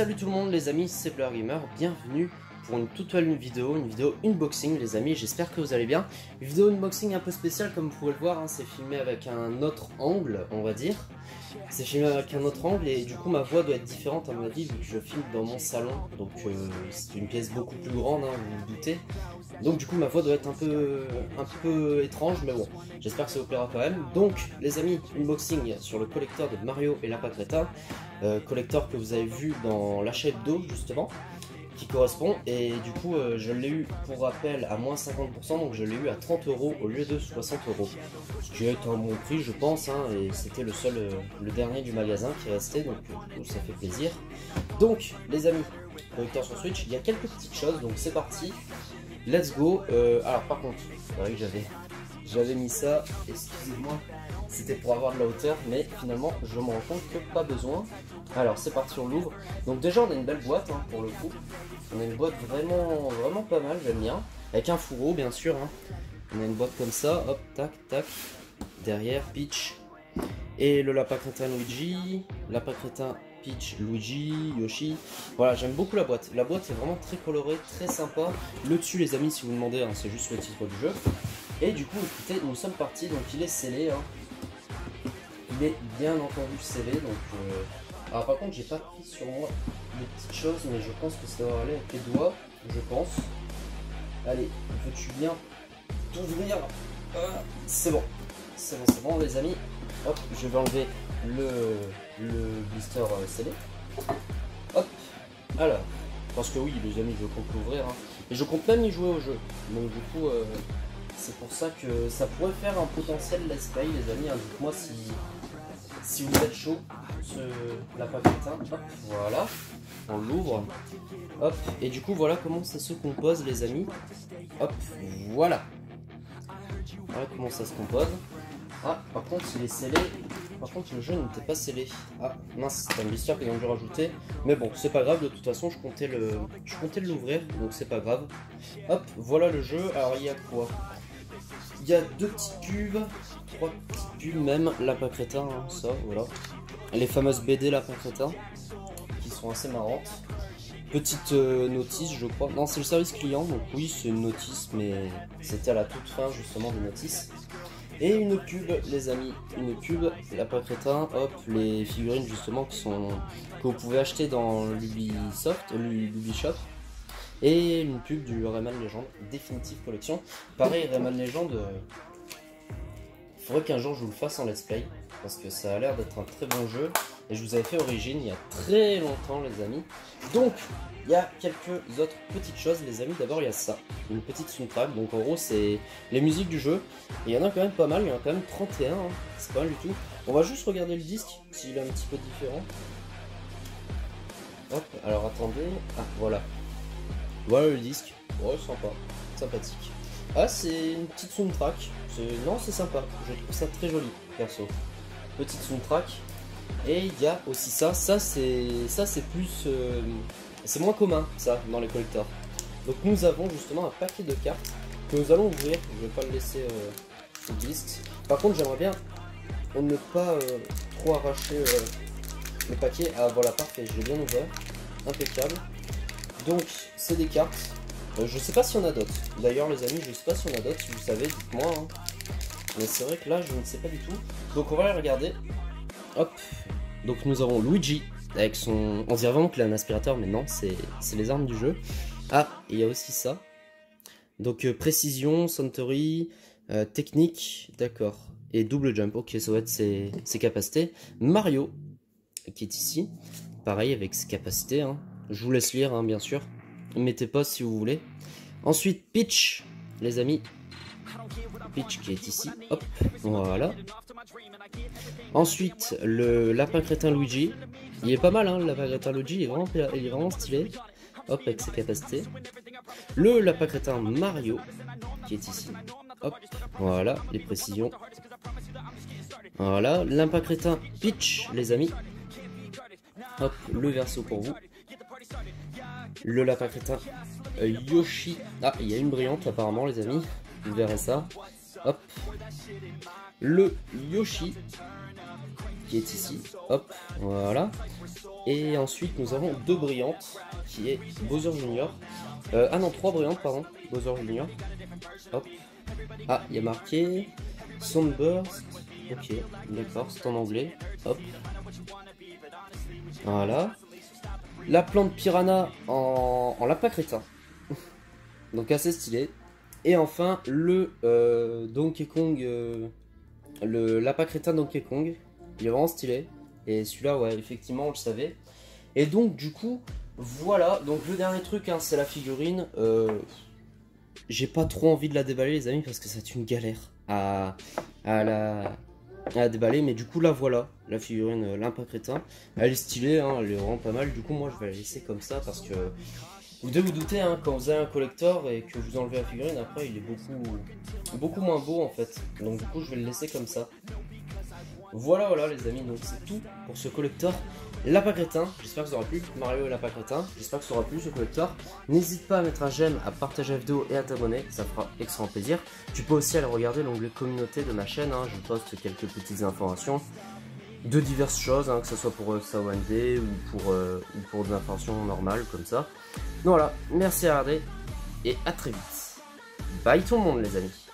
salut tout le monde les amis, c'est Player Gamer, bienvenue pour une toute nouvelle vidéo, une vidéo unboxing les amis, j'espère que vous allez bien. Une vidéo unboxing un peu spéciale comme vous pouvez le voir, hein, c'est filmé avec un autre angle on va dire. C'est filmé avec un autre angle et du coup ma voix doit être différente à mon avis vu que je filme dans mon salon, donc euh, c'est une pièce beaucoup plus grande, hein, vous vous doutez. Donc du coup ma voix doit être un peu, un peu étrange mais bon, j'espère que ça vous plaira quand même. Donc les amis, unboxing sur le collecteur de Mario et Lapin Crétin, euh, collecteur que vous avez vu dans l'achat d'eau justement qui correspond. Et du coup euh, je l'ai eu pour rappel à moins 50% donc je l'ai eu à 30 euros au lieu de 60 euros. Ce qui est un bon prix je pense hein, et c'était le seul euh, le dernier du magasin qui restait donc euh, ça fait plaisir. Donc les amis collecteur sur Switch il y a quelques petites choses donc c'est parti let's go alors par contre c'est vrai que j'avais j'avais mis ça excusez-moi c'était pour avoir de la hauteur, mais finalement je me rends compte que pas besoin. Alors c'est parti, on l'ouvre. Donc déjà on a une belle boîte hein, pour le coup. On a une boîte vraiment, vraiment pas mal, j'aime bien. Avec un fourreau bien sûr. Hein. On a une boîte comme ça, hop, tac, tac. Derrière, Peach. Et le lapin crétin Luigi. Lapin crétin Peach, Luigi, Yoshi. Voilà, j'aime beaucoup la boîte. La boîte est vraiment très colorée, très sympa. Le dessus, les amis, si vous demandez, hein, c'est juste le titre du jeu. Et du coup, écoutez, nous sommes partis. Donc, il est scellé bien entendu scellé. Donc, euh, Alors par contre, j'ai pas pris sur moi des petites choses, mais je pense que ça va aller avec les doigts, je pense. Allez, veux-tu bien t'ouvrir? Ah, C'est bon, c'est bon, les amis. Hop, je vais enlever le, le blister euh, scellé. Hop, alors, parce que oui, les amis, je compte l'ouvrir. Hein. Et je compte même y jouer au jeu. Donc du coup, euh, c'est pour ça que ça pourrait faire un potentiel let's play, les amis. Dites-moi si, si vous êtes chaud, ce, la paquetin, hop, voilà, on l'ouvre, hop, et du coup voilà comment ça se compose les amis, hop, voilà, voilà comment ça se compose, ah, par contre il est scellé, par contre le jeu n'était pas scellé, ah, mince, c'est un blister qu'ils ont dû rajouter, mais bon, c'est pas grave, de toute façon je comptais le, l'ouvrir, donc c'est pas grave, hop, voilà le jeu, alors il y a quoi? Il y a deux petites cubes, trois petites cubes même, lapin crétin, hein, ça, voilà. Les fameuses BD lapin crétin, qui sont assez marrantes. Petite euh, notice, je crois. Non, c'est le service client, donc oui, c'est une notice, mais c'était à la toute fin justement des notices. Et une cube, les amis, une cube, lapin crétin, hop, les figurines justement que vous pouvez acheter dans l'Ubisoft, l'Ubisoft. Et une pub du Rayman Legend Definitive Collection. Pareil, Rayman Legend, euh, faudrait qu'un jour je vous le fasse en let's play parce que ça a l'air d'être un très bon jeu et je vous avais fait Origine il y a très longtemps, les amis. Donc, il y a quelques autres petites choses, les amis. D'abord, il y a ça, une petite soundtrack. Donc, en gros, c'est les musiques du jeu. Et il y en a quand même pas mal, il y en a quand même 31, hein. c'est pas mal du tout. On va juste regarder le disque, s'il est un petit peu différent. Hop, alors attendez. Ah, voilà. Voilà le disque. Oh, sympa. Sympathique. Ah, c'est une petite soundtrack. Non, c'est sympa. Je trouve ça très joli, perso. Petite soundtrack. Et il y a aussi ça. Ça, c'est ça c'est plus... Euh, c'est moins commun, ça, dans les collecteurs. Donc nous avons justement un paquet de cartes que nous allons ouvrir. Je vais pas le laisser euh, disque. Par contre, j'aimerais bien ne pas euh, trop arracher le paquet. Ah, voilà, parfait. Je l'ai bien ouvert. Impeccable. Donc, c'est des cartes. Euh, je sais pas si on a d'autres. D'ailleurs, les amis, je sais pas si on a d'autres. Si vous savez, dites-moi. Hein. Mais c'est vrai que là, je ne sais pas du tout. Donc, on va les regarder. Hop. Donc, nous avons Luigi avec son. On dirait vraiment qu'il a un aspirateur, mais non, c'est les armes du jeu. Ah, il y a aussi ça. Donc, euh, précision, Suntory, euh, technique, d'accord. Et double jump, ok, ça va être ses, capacités. Mario, qui est ici. Pareil, avec ses capacités. Hein. Je vous laisse lire, hein, bien sûr. Mettez pas si vous voulez. Ensuite, Peach, les amis. Peach qui est ici. Hop, voilà. Ensuite, le lapin crétin Luigi. Il est pas mal, hein, le lapin crétin Luigi. Il est vraiment, il est vraiment stylé. Hop, avec ses capacités. Le lapin crétin Mario, qui est ici. Hop, voilà, les précisions. Voilà, lapin crétin Peach, les amis. Hop, le verso pour vous. Le lapin crétin Yoshi. Ah, il y a une brillante apparemment, les amis. Vous verrez ça. Hop. Le Yoshi. qui est ici. Hop, voilà. Et ensuite, nous avons deux brillantes, qui est Bowser Junior. Euh, ah non, trois brillantes, pardon. Bowser Junior. Hop. Ah, il y a marqué Soundburst. Ok, d'accord, c'est en anglais. Hop. Voilà. La plante piranha en, en lapin crétin. Donc assez stylé. Et enfin, le euh, Donkey Kong, euh, le lapin crétin Donkey Kong. Il est vraiment stylé. Et celui-là, ouais, effectivement, on le savait. Et donc, du coup, voilà. Donc, le dernier truc, hein, c'est la figurine. Euh, j'ai pas trop envie de la déballer, les amis, parce que c'est une galère à, à la, à déballer. Mais du coup, là, voilà, la figurine euh, Limpa Crétin. Elle est stylée, hein, elle est vraiment pas mal. Du coup, moi, je vais la laisser comme ça parce que vous devez vous douter, hein, quand vous avez un collector et que vous enlevez la figurine, après, il est beaucoup, beaucoup moins beau en fait. Donc, du coup, je vais le laisser comme ça. Voilà, voilà, les amis, donc c'est tout pour ce collector Lapin Crétin. J'espère que ça aura plu, Mario et Lapin Crétin. J'espère que ça aura plu ce collector. N'hésite pas à mettre un j'aime, à partager la vidéo et à t'abonner, ça fera extrêmement plaisir. Tu peux aussi aller regarder l'onglet communauté de ma chaîne, hein. je poste quelques petites informations de diverses choses, hein, que ce soit pour euh, ou pour, euh, ou pour des informations normales comme ça. Donc voilà, merci à regarder et à très vite. Bye tout le monde les amis